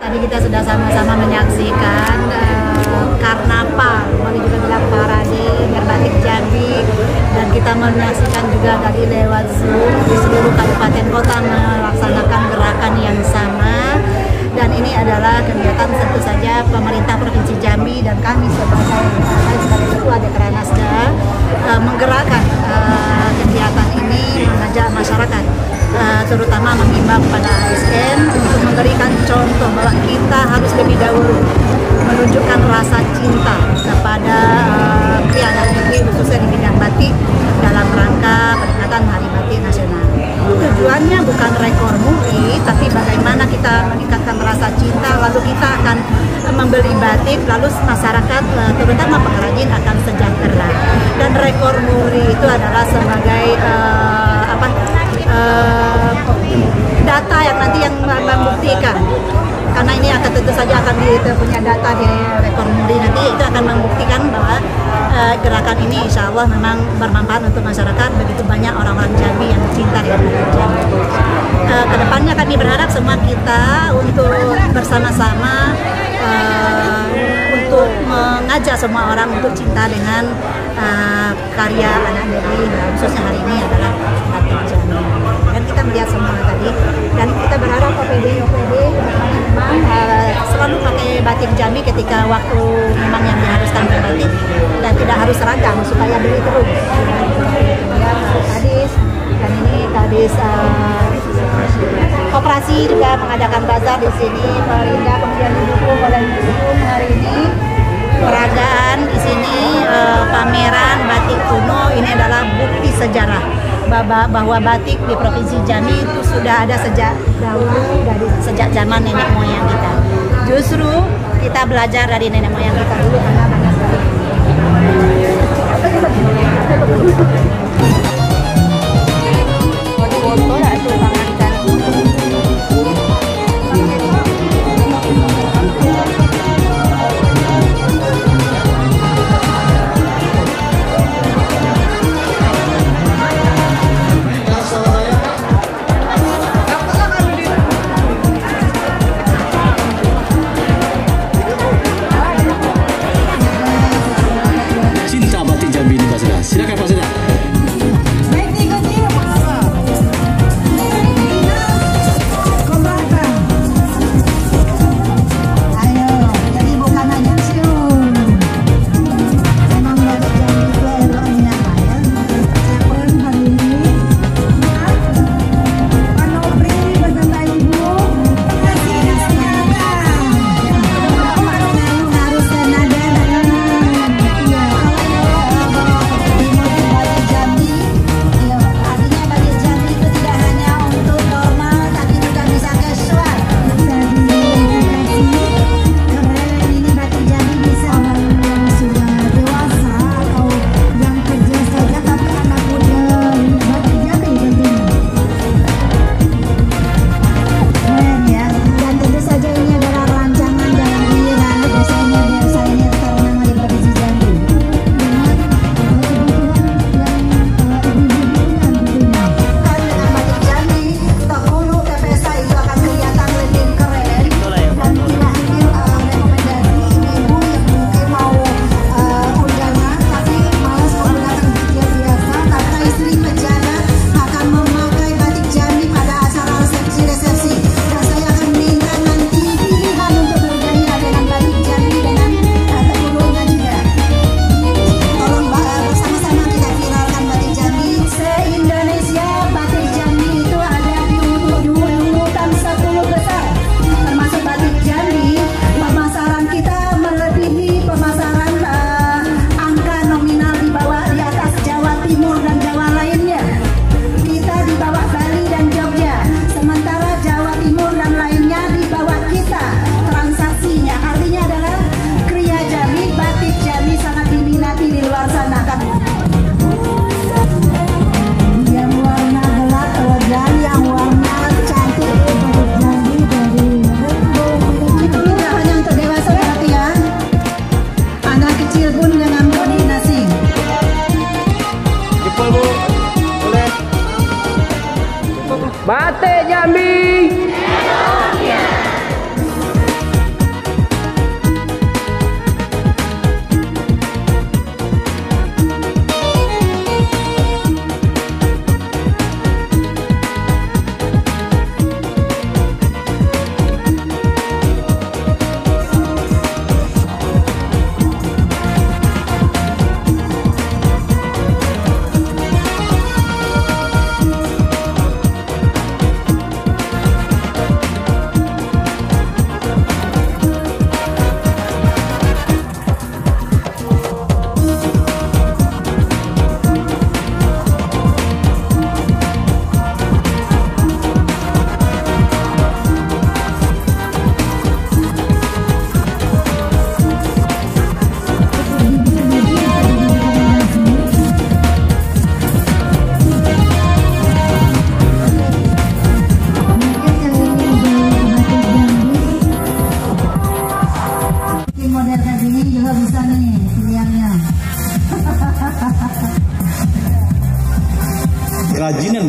Tadi kita sudah sama-sama menyaksikan uh, karnaval, boleh juga bilang parade berbatik Jambi. Dan kita menyaksikan juga tadi lewat Zoom di seluruh kabupaten kota melaksanakan gerakan yang sama. Dan ini adalah kegiatan tentu saja pemerintah Provinsi Jambi dan kami sebagai sebagai ketua Dekranasda uh, menggerakkan terutama mengimbau kepada ASN untuk memberikan contoh bahwa kita harus lebih dahulu menunjukkan rasa cinta kepada uh, pria dan negeri khususnya di bidang batik dalam rangka peringatan Hari Batik Nasional. Tujuannya bukan rekor muri, tapi bagaimana kita meningkatkan rasa cinta, lalu kita akan membeli batik, lalu masyarakat uh, terutama pengrajin akan sejahtera. Dan rekor muri itu adalah sebagai uh, apa? Uh, data yang nanti yang membuktikan karena ini akan tentu saja akan kita punya data di rekor muri nanti itu akan membuktikan bahwa uh, gerakan ini insya Allah memang bermanfaat untuk masyarakat begitu banyak orang-orang Jambi yang cinta dengan Jambi. Uh, ke depannya kami berharap semua kita untuk bersama-sama uh, untuk mengajak semua orang untuk cinta dengan uh, karya anak negeri khususnya hari ini adalah Jambi. Ketika waktu memang yang diharuskan berbatik dan tidak harus seragam supaya beli terus. Ya, hadis dan ini hadis uh, operasi juga mengadakan bazar di sini. Perindah kemudian didukung oleh museum hari ini. Peragaan di sini uh, pameran batik kuno. Ini adalah bukti sejarah bahwa batik di provinsi Jambi itu sudah ada sejak dahulu dari sejak zaman nenek moyang kita. Justru kita belajar dari nenek moyang kita dulu.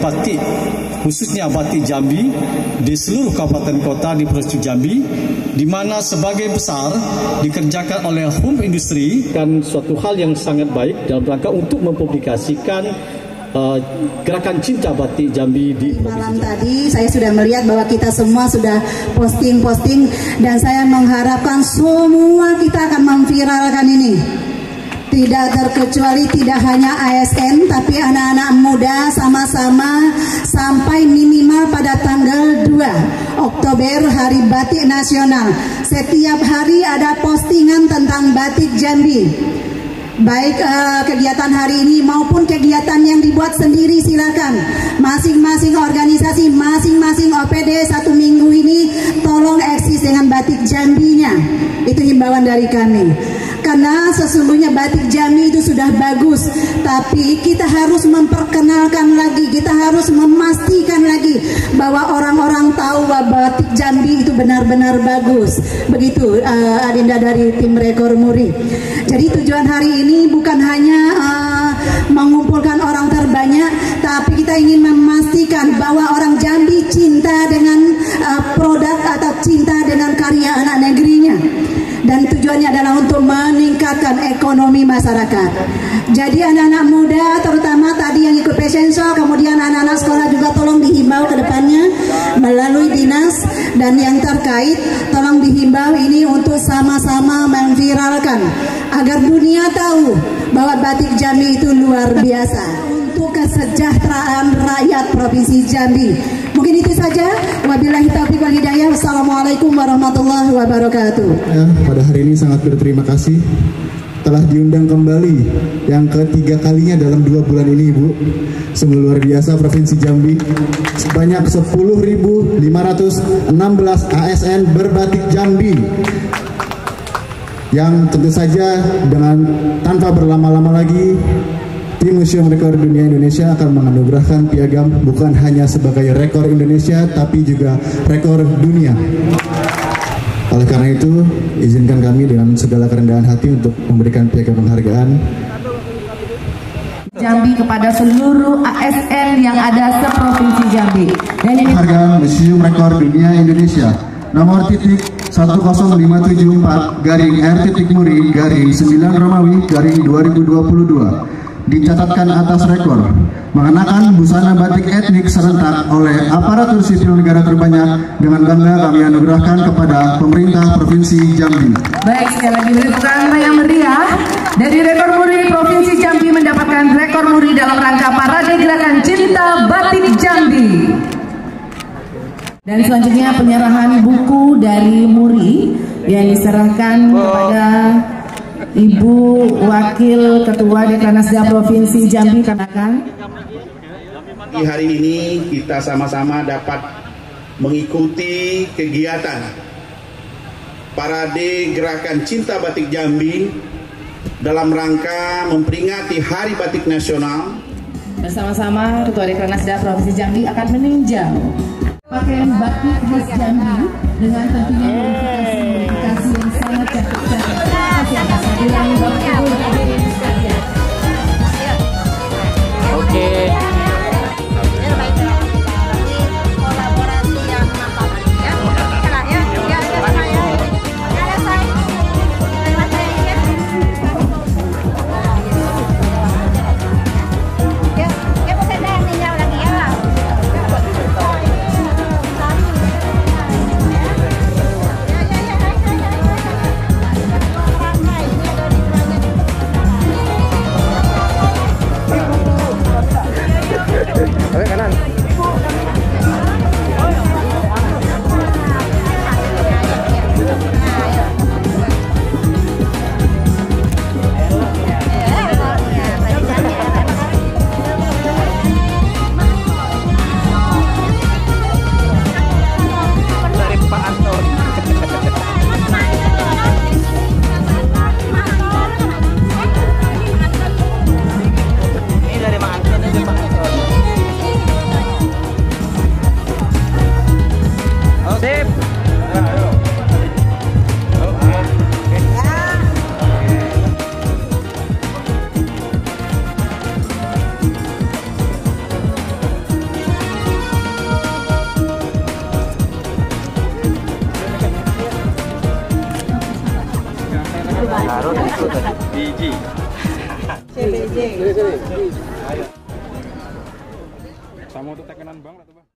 Batik khususnya batik Jambi di seluruh kabupaten kota di Provinsi Jambi di mana sebagai besar dikerjakan oleh home industry dan suatu hal yang sangat baik dalam rangka untuk mempublikasikan uh, gerakan cinta batik Jambi di malam tadi saya sudah melihat bahwa kita semua sudah posting-posting dan saya mengharapkan semua kita akan memviralkan ini tidak terkecuali tidak hanya ASN tapi anak-anak muda sama-sama sampai minimal pada tanggal 2 Oktober Hari Batik Nasional. Setiap hari ada postingan tentang batik Jambi. Baik uh, kegiatan hari ini maupun kegiatan yang dibuat sendiri silakan. Masing-masing organisasi, masing-masing OPD satu minggu ini tolong eksis dengan batik Jambinya. Itu himbauan dari kami karena sesungguhnya batik Jambi itu sudah bagus. Tapi kita harus memperkenalkan lagi kita harus memastikan lagi bahwa orang-orang tahu bahwa batik Jambi itu benar-benar bagus. Begitu uh, Adinda dari tim Rekor Muri. Jadi tujuan hari ini bukan hanya uh, mengumpulkan orang terbanyak tapi kita ingin memastikan bahwa orang Jambi cinta dengan uh, produk atau cinta dengan karya anak negerinya dan tujuannya adalah untuk meningkatkan ekonomi masyarakat. Jadi anak-anak muda terutama tadi yang ikut show kemudian anak-anak sekolah juga tolong dihimbau ke depannya melalui dinas dan yang terkait tolong dihimbau ini untuk sama-sama memviralkan agar dunia tahu bahwa batik Jambi itu luar biasa untuk kesejahteraan rakyat Provinsi Jambi. Mungkin itu saja. Wabillahi taufiq wal hidayah. Wassalamualaikum warahmatullahi wabarakatuh. Ya, pada hari ini sangat berterima kasih telah diundang kembali yang ketiga kalinya dalam dua bulan ini Ibu sungguh luar biasa Provinsi Jambi sebanyak 10.516 ASN berbatik Jambi yang tentu saja dengan tanpa berlama-lama lagi Tim Museum Rekor Dunia Indonesia akan menganugerahkan piagam bukan hanya sebagai rekor Indonesia tapi juga rekor dunia. Oleh karena itu, izinkan kami dengan segala kerendahan hati untuk memberikan piagam penghargaan Jambi kepada seluruh ASN yang ada seprovinsi Jambi. Dan ini harga Museum Rekor Dunia Indonesia nomor titik 10574 garing R titik Muri garing 9 Romawi garing 2022 dicatatkan atas rekor mengenakan busana batik etnik serentak oleh aparatur sipil negara terbanyak dengan bangga kami anugerahkan kepada pemerintah Provinsi Jambi. Baik, sekali lagi beri yang meriah. Dari rekor muri Provinsi Jambi mendapatkan rekor muri dalam rangka parade gerakan cinta batik Jambi. Dan selanjutnya penyerahan buku dari Muri yang diserahkan kepada Ibu Wakil Ketua Dekranasda Provinsi Jambi katakan Di hari ini kita sama-sama dapat mengikuti kegiatan Parade Gerakan Cinta Batik Jambi dalam rangka memperingati Hari Batik Nasional. Bersama-sama Ketua Dekranasda Provinsi Jambi akan meninjau pakaian batik khas Jambi dengan tentunya modifikasi-modifikasi yang sangat cantik-cantik. Oke.